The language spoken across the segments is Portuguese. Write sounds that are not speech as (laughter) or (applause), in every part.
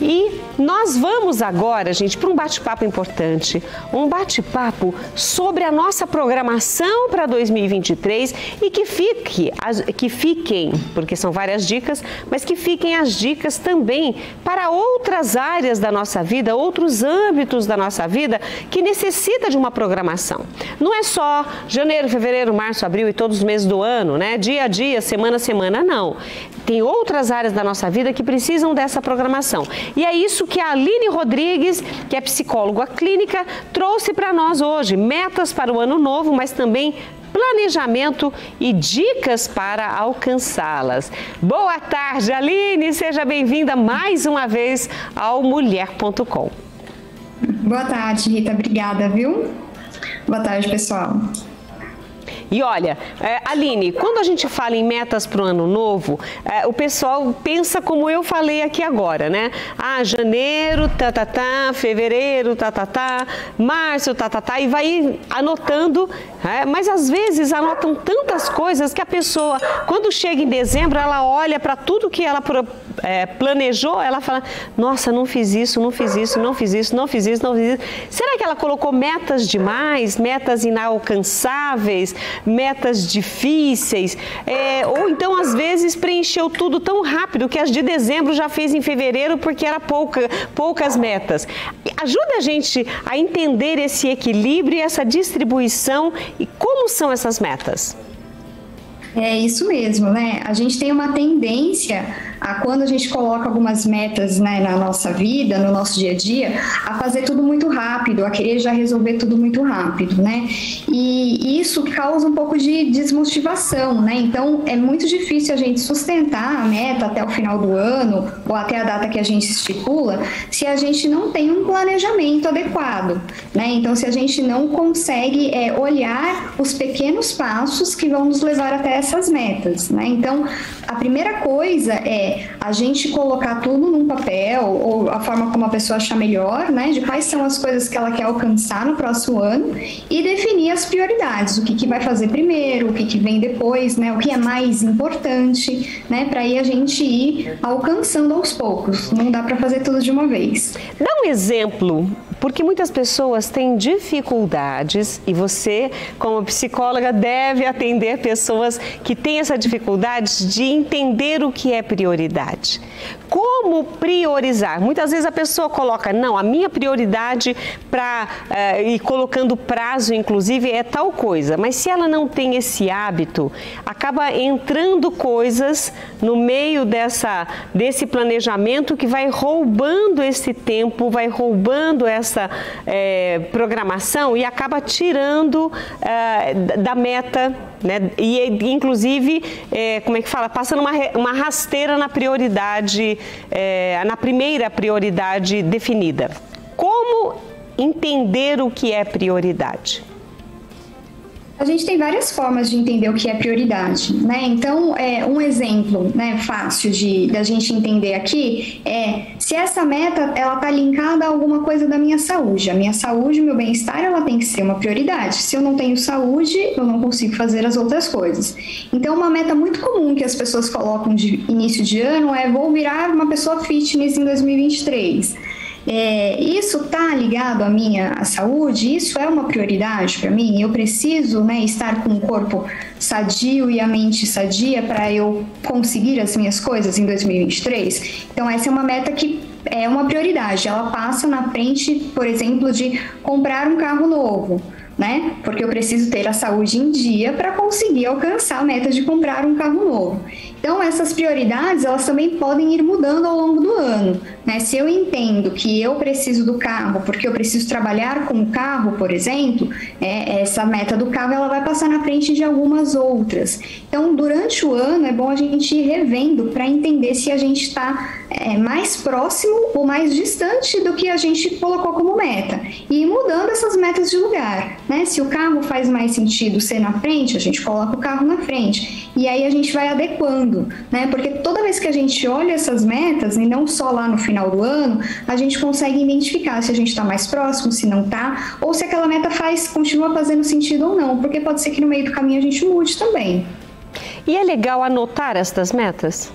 E nós vamos agora, gente, para um bate-papo importante, um bate-papo sobre a nossa programação para 2023 e que fique, que fiquem, porque são várias dicas, mas que fiquem as dicas também para outras áreas da nossa vida, outros âmbitos da nossa vida que necessita de uma programação. Não é só janeiro, fevereiro, março, abril e todos os meses do ano, né? Dia a dia, semana a semana, não. Tem outras áreas da nossa vida que precisam dessa programação. E é isso que a Aline Rodrigues, que é psicóloga clínica, trouxe para nós hoje. Metas para o ano novo, mas também planejamento e dicas para alcançá-las. Boa tarde, Aline, seja bem-vinda mais uma vez ao mulher.com. Boa tarde, Rita, obrigada, viu? Boa tarde, pessoal. E olha, é, Aline, quando a gente fala em metas para o ano novo, é, o pessoal pensa como eu falei aqui agora, né? Ah, janeiro, tá, tá, tá, fevereiro, tá, tá, tá, março, tá, tá, tá, e vai anotando, é, mas às vezes anotam tantas coisas que a pessoa, quando chega em dezembro, ela olha para tudo que ela é, planejou, ela fala, nossa, não fiz isso, não fiz isso, não fiz isso, não fiz isso, não fiz isso. Será que ela colocou metas demais, metas inalcançáveis? Metas difíceis, é, ou então às vezes preencheu tudo tão rápido que as de dezembro já fez em fevereiro porque era pouca, poucas metas. Ajuda a gente a entender esse equilíbrio essa distribuição e como são essas metas. É isso mesmo, né? A gente tem uma tendência a quando a gente coloca algumas metas né, na nossa vida, no nosso dia a dia, a fazer tudo muito rápido, a querer já resolver tudo muito rápido, né? E isso causa um pouco de desmotivação, né? Então é muito difícil a gente sustentar a meta até o final do ano ou até a data que a gente estipula, se a gente não tem um planejamento adequado, né? Então se a gente não consegue é, olhar os pequenos passos que vão nos levar até essas metas, né? Então a primeira coisa é a gente colocar tudo num papel, ou a forma como a pessoa achar melhor, né? De quais são as coisas que ela quer alcançar no próximo ano e definir as prioridades, o que, que vai fazer primeiro, o que, que vem depois, né? O que é mais importante, né? Para aí a gente ir alcançando aos poucos. Não dá para fazer tudo de uma vez. Dá um exemplo porque muitas pessoas têm dificuldades e você, como psicóloga, deve atender pessoas que têm essa dificuldade de entender o que é prioridade. Como priorizar? Muitas vezes a pessoa coloca, não, a minha prioridade para uh, eh, e colocando prazo, inclusive, é tal coisa. Mas se ela não tem esse hábito, acaba entrando coisas no meio dessa desse planejamento que vai roubando esse tempo, vai roubando essa é, programação e acaba tirando é, da meta, né? E inclusive, é, como é que fala, passando uma, uma rasteira na prioridade é, na primeira prioridade definida. Como entender o que é prioridade? A gente tem várias formas de entender o que é prioridade, né? Então, é, um exemplo, né, fácil de da gente entender aqui é se essa meta ela tá linkada a alguma coisa da minha saúde. A minha saúde, meu bem-estar, ela tem que ser uma prioridade. Se eu não tenho saúde, eu não consigo fazer as outras coisas. Então, uma meta muito comum que as pessoas colocam de início de ano é vou virar uma pessoa fitness em 2023 é, isso está ligado à minha saúde? Isso é uma prioridade para mim? Eu preciso né, estar com o corpo sadio e a mente sadia para eu conseguir as minhas coisas em 2023? Então, essa é uma meta que é uma prioridade. Ela passa na frente, por exemplo, de comprar um carro novo né? Porque eu preciso ter a saúde em dia para conseguir alcançar a meta de comprar um carro novo. Então, essas prioridades, elas também podem ir mudando ao longo do ano, né? Se eu entendo que eu preciso do carro porque eu preciso trabalhar com o carro, por exemplo, é, essa meta do carro, ela vai passar na frente de algumas outras. Então, durante o ano, é bom a gente ir revendo para entender se a gente está é, mais próximo ou mais distante do que a gente colocou como meta. E mudando essas metas de lugar, né? Se o carro faz mais sentido ser na frente, a gente coloca o carro na frente. E aí a gente vai adequando, né? Porque toda vez que a gente olha essas metas, e não só lá no final do ano, a gente consegue identificar se a gente está mais próximo, se não está, ou se aquela meta faz, continua fazendo sentido ou não, porque pode ser que no meio do caminho a gente mude também. E é legal anotar estas metas?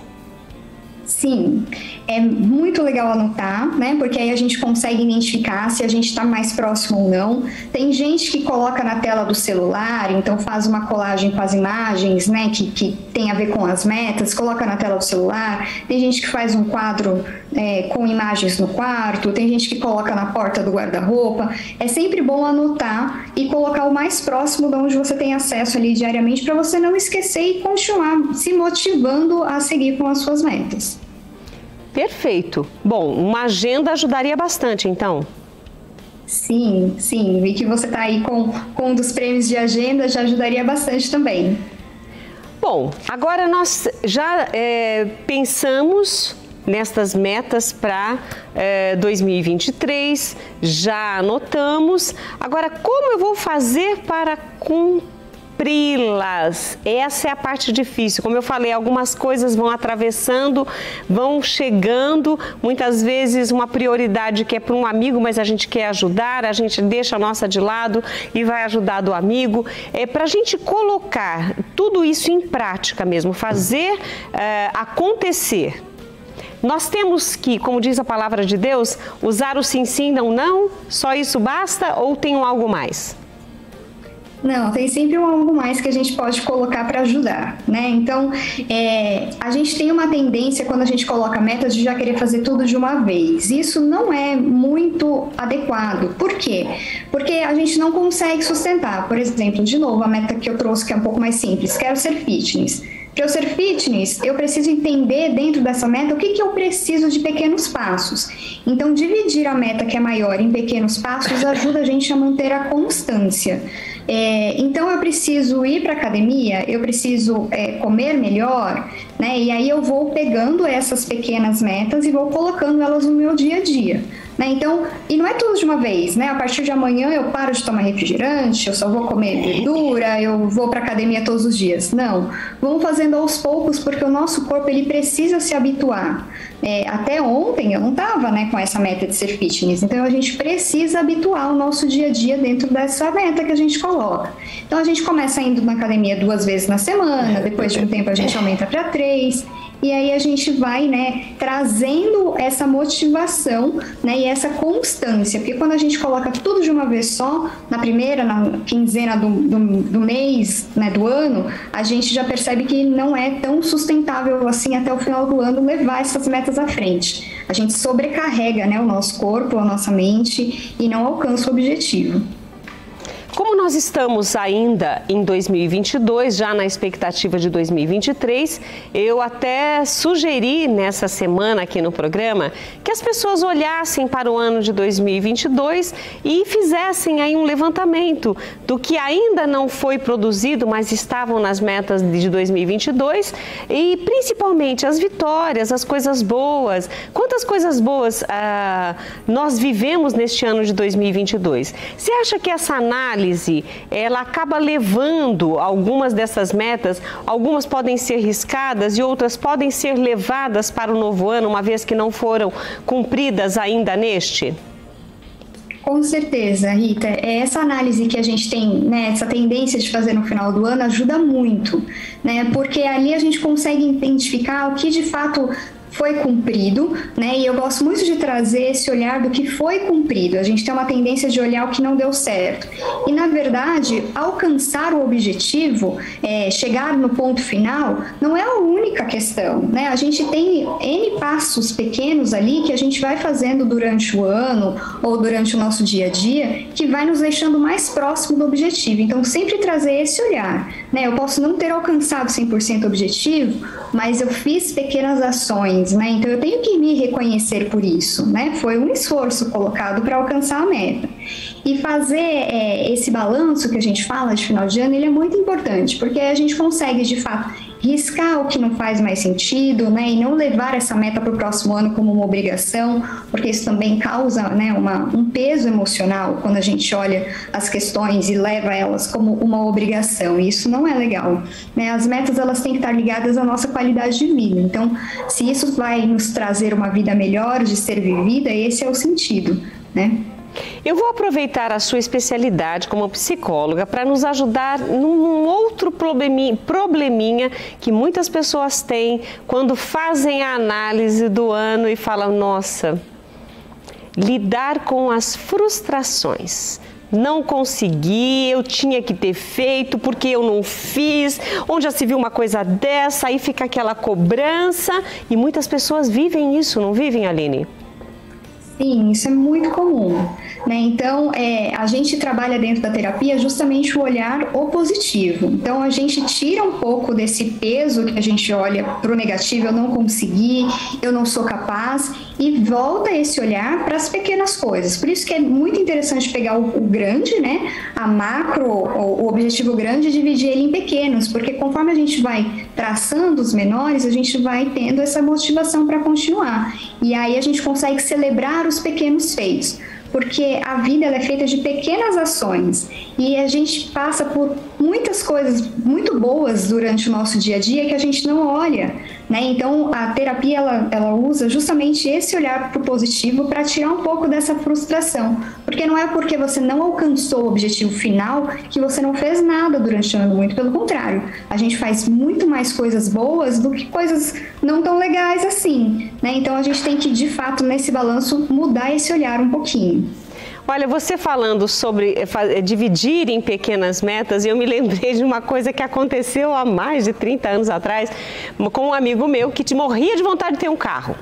Sim, é muito legal anotar, né? Porque aí a gente consegue identificar se a gente está mais próximo ou não. Tem gente que coloca na tela do celular, então faz uma colagem com as imagens, né? Que, que tem a ver com as metas, coloca na tela do celular. Tem gente que faz um quadro é, com imagens no quarto, tem gente que coloca na porta do guarda-roupa. É sempre bom anotar e colocar o mais próximo de onde você tem acesso ali diariamente para você não esquecer e continuar se motivando a seguir com as suas metas. Perfeito. Bom, uma agenda ajudaria bastante, então. Sim, sim. Vi que você está aí com, com um dos prêmios de agenda, já ajudaria bastante também. Bom, agora nós já é, pensamos nestas metas para é, 2023, já anotamos. Agora, como eu vou fazer para cumprir? Cumpri-las. Essa é a parte difícil. Como eu falei, algumas coisas vão atravessando, vão chegando. Muitas vezes uma prioridade que é para um amigo, mas a gente quer ajudar, a gente deixa a nossa de lado e vai ajudar do amigo. É para a gente colocar tudo isso em prática mesmo, fazer é, acontecer. Nós temos que, como diz a palavra de Deus, usar o sim, sim, não, não, só isso basta ou tem algo mais? Não, tem sempre um algo mais que a gente pode colocar para ajudar, né? Então, é, a gente tem uma tendência quando a gente coloca metas de já querer fazer tudo de uma vez. Isso não é muito adequado. Por quê? Porque a gente não consegue sustentar. Por exemplo, de novo, a meta que eu trouxe que é um pouco mais simples, quero ser fitness. Para eu ser fitness, eu preciso entender dentro dessa meta o que, que eu preciso de pequenos passos. Então, dividir a meta que é maior em pequenos passos ajuda a gente a manter a constância. É, então eu preciso ir para academia, eu preciso é, comer melhor, né? E aí eu vou pegando essas pequenas metas e vou colocando elas no meu dia a dia. Né? Então, e não é tudo de uma vez, né? A partir de amanhã eu paro de tomar refrigerante, eu só vou comer verdura, eu vou para academia todos os dias. Não, vamos fazendo aos poucos porque o nosso corpo ele precisa se habituar. É, até ontem eu não estava né, com essa meta de ser fitness, então a gente precisa habituar o nosso dia a dia dentro dessa meta que a gente coloca. Então a gente começa indo na academia duas vezes na semana, depois de um tempo a gente aumenta para três e aí a gente vai, né, trazendo essa motivação, né, e essa constância, porque quando a gente coloca tudo de uma vez só, na primeira, na quinzena do, do, do mês, né, do ano, a gente já percebe que não é tão sustentável assim até o final do ano levar essas metas à frente. A gente sobrecarrega, né, o nosso corpo, a nossa mente e não alcança o objetivo. Como nós estamos ainda em 2022, já na expectativa de 2023, eu até sugeri nessa semana aqui no programa que as pessoas olhassem para o ano de 2022 e fizessem aí um levantamento do que ainda não foi produzido, mas estavam nas metas de 2022 e principalmente as vitórias, as coisas boas. Quantas coisas boas ah, nós vivemos neste ano de 2022? Você acha que essa análise análise, ela acaba levando algumas dessas metas, algumas podem ser riscadas e outras podem ser levadas para o novo ano, uma vez que não foram cumpridas ainda neste? Com certeza, Rita. É essa análise que a gente tem, né, essa tendência de fazer no final do ano ajuda muito, né? Porque ali a gente consegue identificar o que de fato foi cumprido, né? E eu gosto muito de trazer esse olhar do que foi cumprido. A gente tem uma tendência de olhar o que não deu certo. E na verdade, alcançar o objetivo, é, chegar no ponto final, não é a única questão, né? A gente tem N passos pequenos ali que a gente vai fazendo durante o ano ou durante o nosso dia a dia que vai nos deixando mais próximo do objetivo. Então, sempre trazer esse olhar, né? Eu posso não ter alcançado 100% o objetivo, mas eu fiz pequenas né? Então eu tenho que me reconhecer por isso, né? Foi um esforço colocado para alcançar a meta. E fazer é, esse balanço que a gente fala de final de ano, ele é muito importante, porque a gente consegue de fato riscar o que não faz mais sentido, né, e não levar essa meta para o próximo ano como uma obrigação, porque isso também causa, né, uma, um peso emocional quando a gente olha as questões e leva elas como uma obrigação. E isso não é legal, né? As metas elas têm que estar ligadas à nossa qualidade de vida. Então, se isso vai nos trazer uma vida melhor de ser vivida, esse é o sentido, né? Eu vou aproveitar a sua especialidade como psicóloga para nos ajudar num outro probleminha, probleminha que muitas pessoas têm quando fazem a análise do ano e falam: nossa, lidar com as frustrações. Não consegui, eu tinha que ter feito, porque eu não fiz, onde já se viu uma coisa dessa, aí fica aquela cobrança e muitas pessoas vivem isso, não vivem, Aline? Sim, isso é muito comum. Né? Então, é, a gente trabalha dentro da terapia justamente o olhar opositivo. Então, a gente tira um pouco desse peso que a gente olha para o negativo, eu não consegui, eu não sou capaz, e volta esse olhar para as pequenas coisas. Por isso que é muito interessante pegar o, o grande, né, a macro, o, o objetivo grande, e dividir ele em pequenos, porque conforme a gente vai traçando os menores, a gente vai tendo essa motivação para continuar. E aí a gente consegue celebrar os pequenos feitos porque a vida é feita de pequenas ações e a gente passa por muitas coisas muito boas durante o nosso dia a dia que a gente não olha. Né? Então, a terapia ela, ela usa justamente esse olhar para o positivo para tirar um pouco dessa frustração. Porque não é porque você não alcançou o objetivo final que você não fez nada durante o ano, muito pelo contrário. A gente faz muito mais coisas boas do que coisas não tão legais assim. Né? Então, a gente tem que, de fato, nesse balanço, mudar esse olhar um pouquinho. Olha, você falando sobre eh, eh, dividir em pequenas metas, eu me lembrei de uma coisa que aconteceu há mais de 30 anos atrás com um amigo meu que te morria de vontade de ter um carro.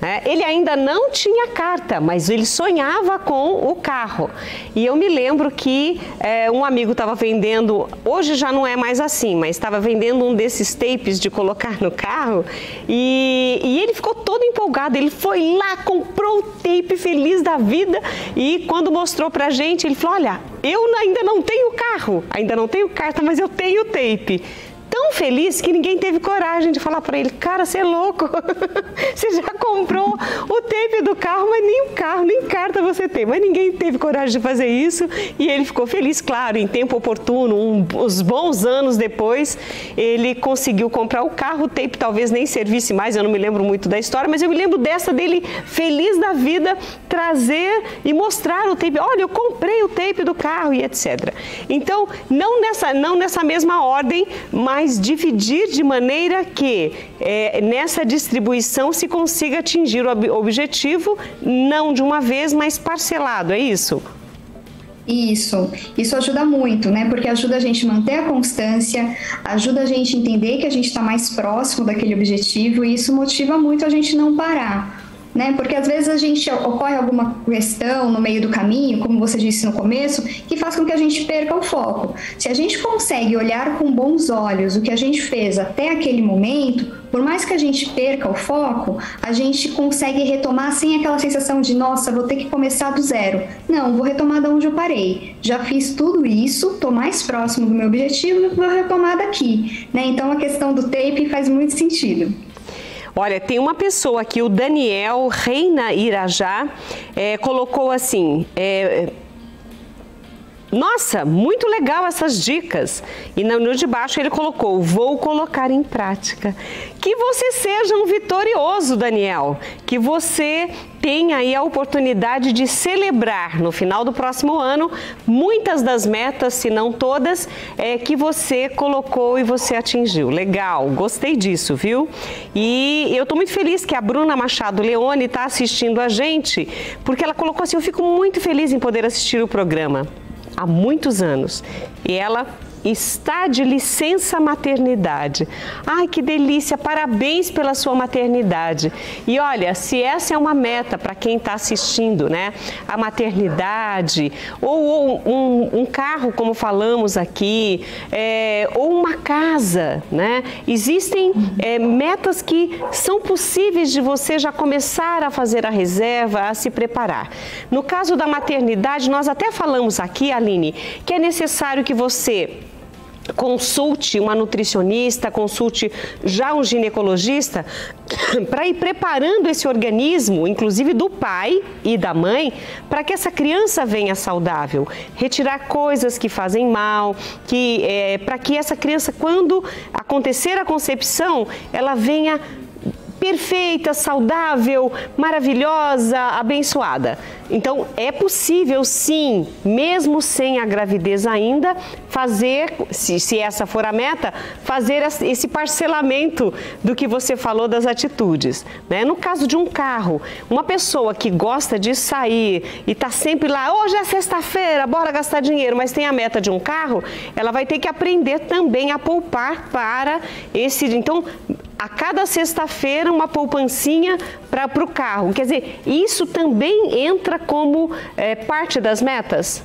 Né? Ele ainda não tinha carta, mas ele sonhava com o carro. E eu me lembro que é, um amigo estava vendendo, hoje já não é mais assim, mas estava vendendo um desses tapes de colocar no carro e, e ele ficou todo empolgado. Ele foi lá, comprou o tape feliz da vida e quando mostrou pra gente, ele falou: Olha, eu ainda não tenho carro, ainda não tenho carta, mas eu tenho tape tão feliz que ninguém teve coragem de falar para ele: Cara, você é louco, (laughs) você já comprou o tape do carro, mas nem o carro, nem carta você tem. Mas ninguém teve coragem de fazer isso e ele ficou feliz, claro, em tempo oportuno, um, uns bons anos depois, ele conseguiu comprar o carro. O tape talvez nem servisse mais, eu não me lembro muito da história, mas eu me lembro dessa dele feliz da vida trazer e mostrar o tape. Olha, eu comprei o tape do carro e etc. Então, não nessa, não nessa mesma ordem, mas mas dividir de maneira que é, nessa distribuição se consiga atingir o objetivo, não de uma vez, mas parcelado, é isso? Isso, isso ajuda muito, né? Porque ajuda a gente a manter a constância, ajuda a gente a entender que a gente está mais próximo daquele objetivo e isso motiva muito a gente não parar né? Porque às vezes a gente ocorre alguma questão no meio do caminho, como você disse no começo, que faz com que a gente perca o foco. Se a gente consegue olhar com bons olhos o que a gente fez até aquele momento, por mais que a gente perca o foco, a gente consegue retomar sem aquela sensação de nossa, vou ter que começar do zero. Não, vou retomar de onde eu parei. Já fiz tudo isso, estou mais próximo do meu objetivo, vou retomar daqui. Né? Então a questão do tape faz muito sentido. Olha, tem uma pessoa aqui, o Daniel Reina Irajá, é, colocou assim. É, nossa, muito legal essas dicas. E no de baixo ele colocou: vou colocar em prática. Que você seja um vitorioso, Daniel. Que você tenha aí a oportunidade de celebrar no final do próximo ano muitas das metas, se não todas, é, que você colocou e você atingiu. Legal, gostei disso, viu? E eu estou muito feliz que a Bruna Machado Leone está assistindo a gente, porque ela colocou assim: eu fico muito feliz em poder assistir o programa há muitos anos. E ela está de licença maternidade. Ai, que delícia! Parabéns pela sua maternidade. E olha, se essa é uma meta para quem está assistindo, né? A maternidade, ou, ou um, um, carro, como falamos aqui, é, ou uma casa, né? Existem é, metas que são possíveis de você já começar a fazer a reserva, a se preparar. No caso da maternidade, nós até falamos aqui, Aline, que é necessário que você consulte uma nutricionista, consulte já um ginecologista (coughs) para ir preparando esse organismo, inclusive do pai e da mãe, para que essa criança venha saudável, retirar coisas que fazem mal, que é, para que essa criança, quando acontecer a concepção, ela venha perfeita, saudável, maravilhosa, abençoada. Então, é possível sim, mesmo sem a gravidez ainda, fazer, se, se essa for a meta, fazer esse parcelamento do que você falou das atitudes. Né? No caso de um carro, uma pessoa que gosta de sair e está sempre lá, hoje é sexta-feira, bora gastar dinheiro, mas tem a meta de um carro, ela vai ter que aprender também a poupar para esse. Então, a cada sexta-feira uma poupancinha para o carro. Quer dizer, isso também entra como é, parte das metas?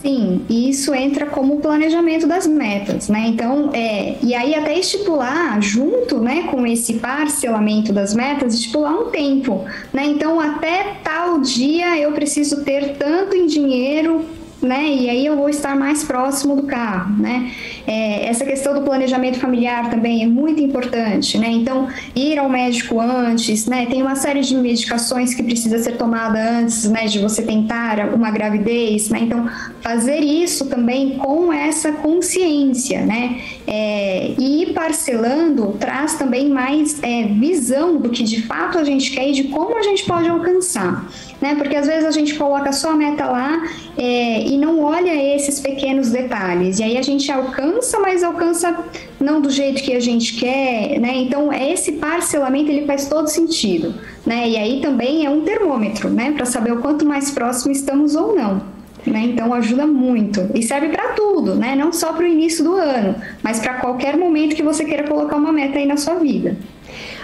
Sim, isso entra como planejamento das metas, né? Então, é, e aí até estipular junto, né, com esse parcelamento das metas, estipular um tempo, né? Então, até tal dia eu preciso ter tanto em dinheiro né? E aí eu vou estar mais próximo do carro, né? É, essa questão do planejamento familiar também é muito importante, né? Então, ir ao médico antes, né? Tem uma série de medicações que precisa ser tomada antes, né? De você tentar uma gravidez, né? Então, fazer isso também com essa consciência, né? É, e ir parcelando traz também mais é, visão do que de fato a gente quer e de como a gente pode alcançar né? Porque às vezes a gente coloca só a meta lá é, e não olha esses pequenos detalhes. E aí a gente alcança, mas alcança não do jeito que a gente quer, né? Então esse parcelamento ele faz todo sentido, né? E aí também é um termômetro, né? Para saber o quanto mais próximo estamos ou não. Né? Então ajuda muito e serve para tudo, né? Não só para o início do ano, mas para qualquer momento que você queira colocar uma meta aí na sua vida.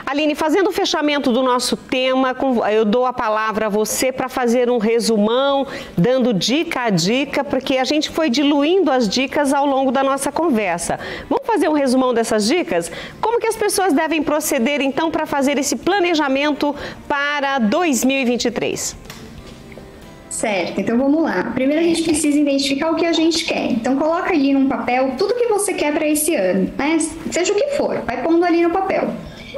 Aline, fazendo o fechamento do nosso tema, eu dou a palavra a você para fazer um resumão, dando dica a dica, porque a gente foi diluindo as dicas ao longo da nossa conversa. Vamos fazer um resumão dessas dicas? Como que as pessoas devem proceder então para fazer esse planejamento para 2023? Certo, então vamos lá. Primeiro a gente precisa identificar o que a gente quer. Então coloca ali num papel tudo que você quer para esse ano, né? Seja o que for, vai pondo ali no papel.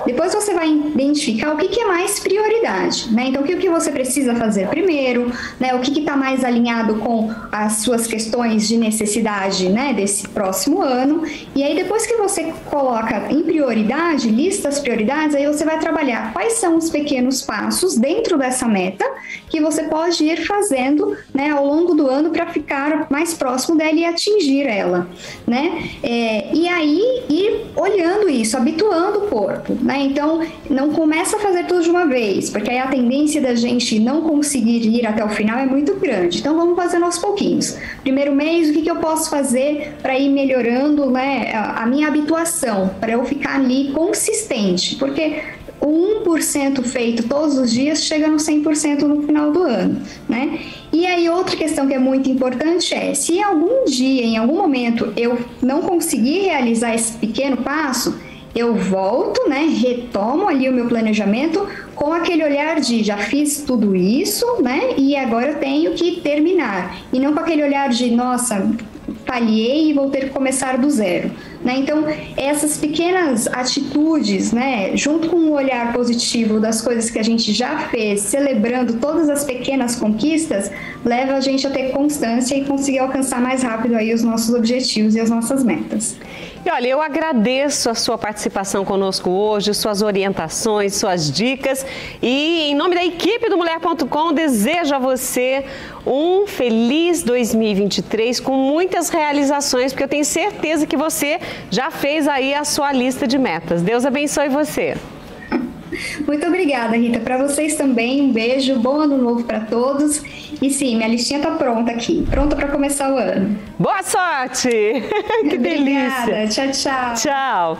Depois você vai identificar o que, que é mais prioridade, né? Então, o que, que você precisa fazer primeiro, né? O que está mais alinhado com as suas questões de necessidade, né? Desse próximo ano. E aí, depois que você coloca em prioridade, lista as prioridades, aí você vai trabalhar quais são os pequenos passos dentro dessa meta que você pode ir fazendo, né? Ao longo do ano para ficar mais próximo dela e atingir ela, né? É, e aí, ir olhando isso, habituando o corpo, né? Então, não começa a fazer tudo de uma vez, porque aí a tendência da gente não conseguir ir até o final é muito grande. Então, vamos fazendo aos pouquinhos. Primeiro mês, o que, que eu posso fazer para ir melhorando né, a minha habituação, para eu ficar ali consistente? Porque o 1% feito todos os dias chega no 100% no final do ano, né? E aí outra questão que é muito importante é, se algum dia, em algum momento, eu não conseguir realizar esse pequeno passo, eu volto, né, retomo ali o meu planejamento com aquele olhar de já fiz tudo isso, né, e agora eu tenho que terminar. E não com aquele olhar de, nossa, falhei e vou ter que começar do zero. Né? Então, essas pequenas atitudes, né, junto com o olhar positivo das coisas que a gente já fez, celebrando todas as pequenas conquistas, leva a gente a ter constância e conseguir alcançar mais rápido aí os nossos objetivos e as nossas metas. E olha, eu agradeço a sua participação conosco hoje, suas orientações, suas dicas e em nome da equipe do Mulher.com desejo a você um feliz 2023 com muitas realizações, porque eu tenho certeza que você já fez aí a sua lista de metas. Deus abençoe você. Muito obrigada, Rita. Para vocês também, um beijo, bom ano novo para todos. E sim, minha listinha está pronta aqui, pronta para começar o ano. Boa sorte! (laughs) que delícia! Obrigada, tchau, tchau. Tchau.